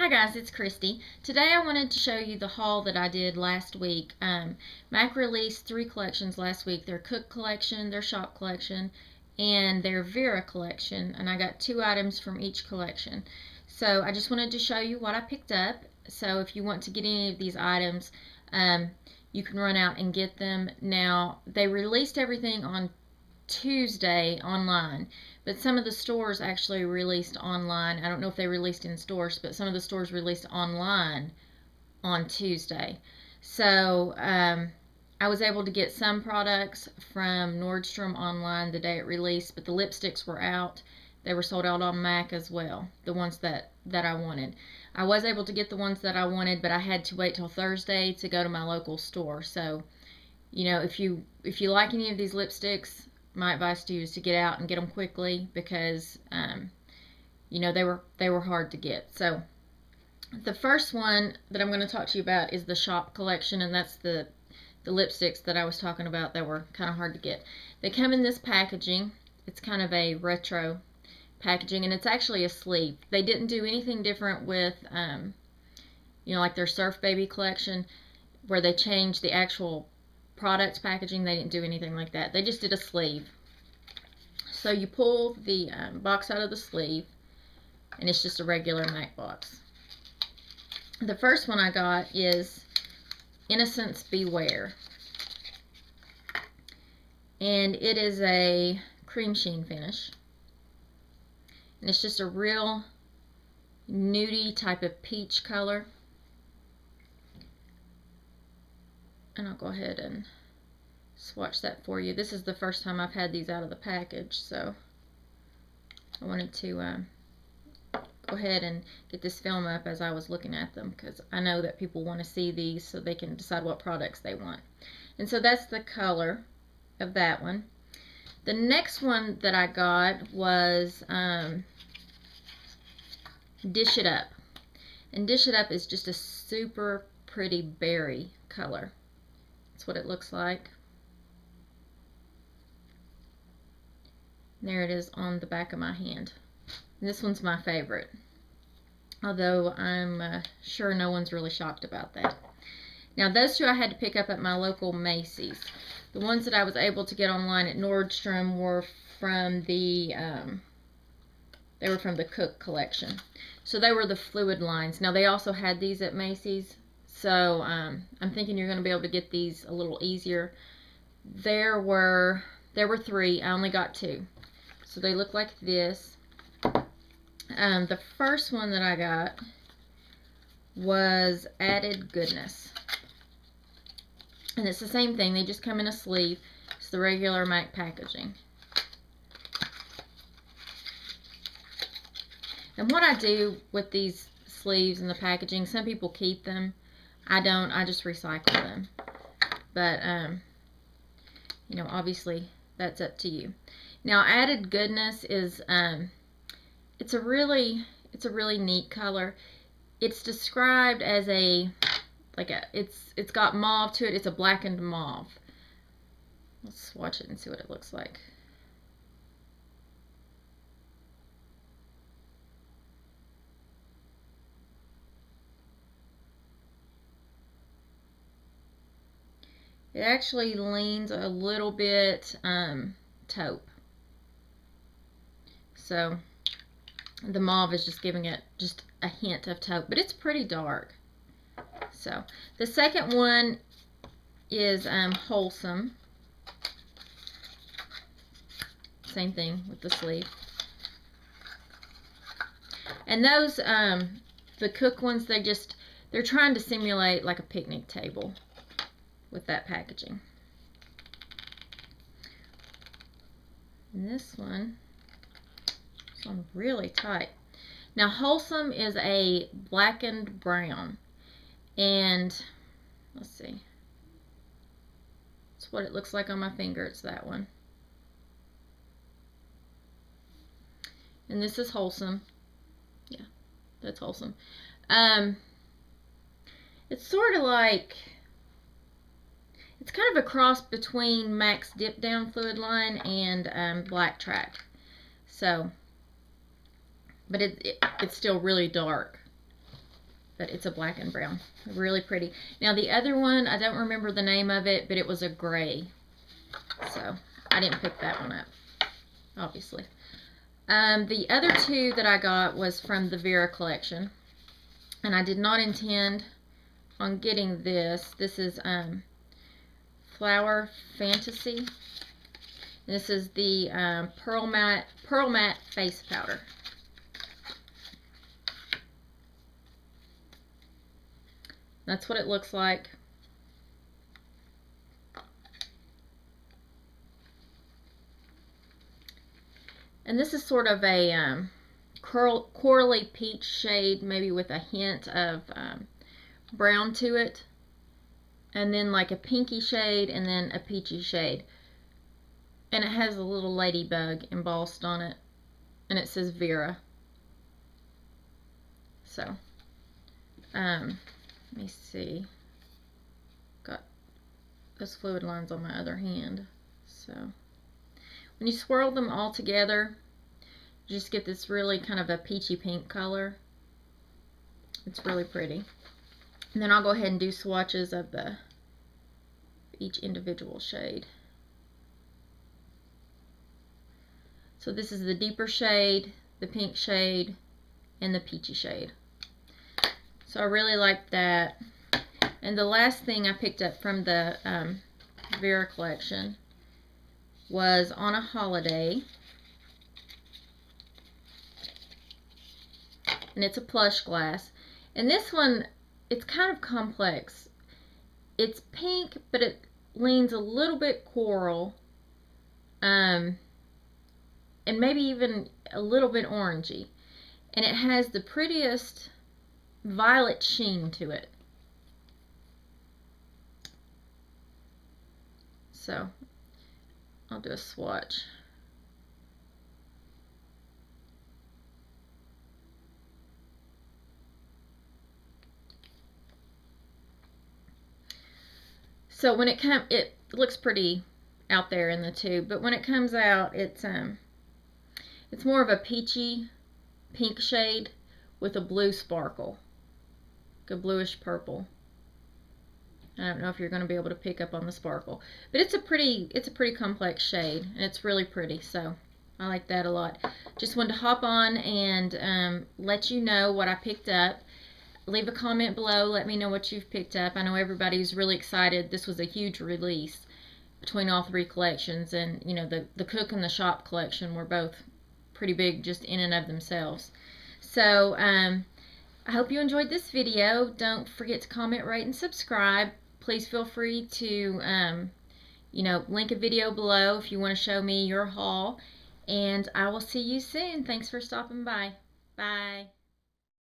Hi guys, it's Christy. Today I wanted to show you the haul that I did last week. Um, MAC released three collections last week. Their Cook collection, their Shop collection, and their Vera collection. And I got two items from each collection. So I just wanted to show you what I picked up. So if you want to get any of these items, um, you can run out and get them. Now, they released everything on Tuesday online. But some of the stores actually released online. I don't know if they released in stores, but some of the stores released online on Tuesday. So um, I was able to get some products from Nordstrom online the day it released, but the lipsticks were out. They were sold out on MAC as well, the ones that, that I wanted. I was able to get the ones that I wanted, but I had to wait till Thursday to go to my local store. So, you know, if you if you like any of these lipsticks, my advice to you is to get out and get them quickly because um, you know they were they were hard to get. So the first one that I'm going to talk to you about is the shop collection, and that's the the lipsticks that I was talking about that were kind of hard to get. They come in this packaging. It's kind of a retro packaging, and it's actually a sleeve. They didn't do anything different with, um, you know, like their Surf Baby collection, where they changed the actual product packaging. They didn't do anything like that. They just did a sleeve. So you pull the um, box out of the sleeve, and it's just a regular MAC box. The first one I got is Innocence Beware. And it is a cream sheen finish. And it's just a real nudie type of peach color. And I'll go ahead and swatch that for you. This is the first time I've had these out of the package, so I wanted to uh, go ahead and get this film up as I was looking at them because I know that people want to see these so they can decide what products they want. And so that's the color of that one. The next one that I got was um, Dish It Up. And Dish It Up is just a super pretty berry color. That's what it looks like. There it is on the back of my hand. This one's my favorite. Although I'm uh, sure no one's really shocked about that. Now those two I had to pick up at my local Macy's. The ones that I was able to get online at Nordstrom were from the um, they were from the Cook collection. So they were the fluid lines. Now they also had these at Macy's. So um, I'm thinking you're going to be able to get these a little easier. There were there were three. I only got two. So they look like this. Um, the first one that I got was Added Goodness. And it's the same thing. They just come in a sleeve. It's the regular MAC packaging. And what I do with these sleeves and the packaging, some people keep them. I don't. I just recycle them. But, um, you know, obviously that's up to you. Now, added goodness is, um, it's a really, it's a really neat color. It's described as a, like a, it's, it's got mauve to it. It's a blackened mauve. Let's swatch it and see what it looks like. It actually leans a little bit um, taupe. So the mauve is just giving it just a hint of taupe, but it's pretty dark. So the second one is um, Wholesome. Same thing with the sleeve. And those, um, the Cook ones, they just, they're trying to simulate like a picnic table with that packaging. And this one, this one really tight. Now Wholesome is a blackened brown. And let's see. That's what it looks like on my finger. It's that one. And this is Wholesome. Yeah, that's Wholesome. Um, it's sort of like it's kind of a cross between MAC's Dip Down Fluid Line and um, Black Track. So, but it, it, it's still really dark. but it's a black and brown. Really pretty. Now the other one, I don't remember the name of it, but it was a gray. So I didn't pick that one up, obviously. Um, the other two that I got was from the Vera collection. And I did not intend on getting this. This is um, Flower Fantasy. This is the um, Pearlmatte Pearl Matte Face Powder. That's what it looks like. And this is sort of a um, corally peach shade, maybe with a hint of um, brown to it. And then like a pinky shade and then a peachy shade. And it has a little ladybug embossed on it. And it says Vera. So, um, let me see. Got those fluid lines on my other hand. So, when you swirl them all together, you just get this really kind of a peachy pink color. It's really pretty. And then I'll go ahead and do swatches of the each individual shade. So this is the deeper shade, the pink shade, and the peachy shade. So I really like that. And the last thing I picked up from the um, Vera collection was On a Holiday. And it's a plush glass. And this one, it's kind of complex. It's pink, but it leans a little bit coral. Um, and maybe even a little bit orangey. And it has the prettiest violet sheen to it. So, I'll do a swatch. So when it comes, it looks pretty out there in the tube, but when it comes out, it's um, it's more of a peachy pink shade with a blue sparkle, like a bluish purple. I don't know if you're going to be able to pick up on the sparkle, but it's a pretty, it's a pretty complex shade, and it's really pretty. So I like that a lot. Just wanted to hop on and um, let you know what I picked up. Leave a comment below. Let me know what you've picked up. I know everybody's really excited. This was a huge release between all three collections, and you know the the cook and the shop collection were both pretty big just in and of themselves. So um, I hope you enjoyed this video. Don't forget to comment, rate, and subscribe. Please feel free to, um, you know, link a video below if you want to show me your haul. And I will see you soon. Thanks for stopping by. Bye.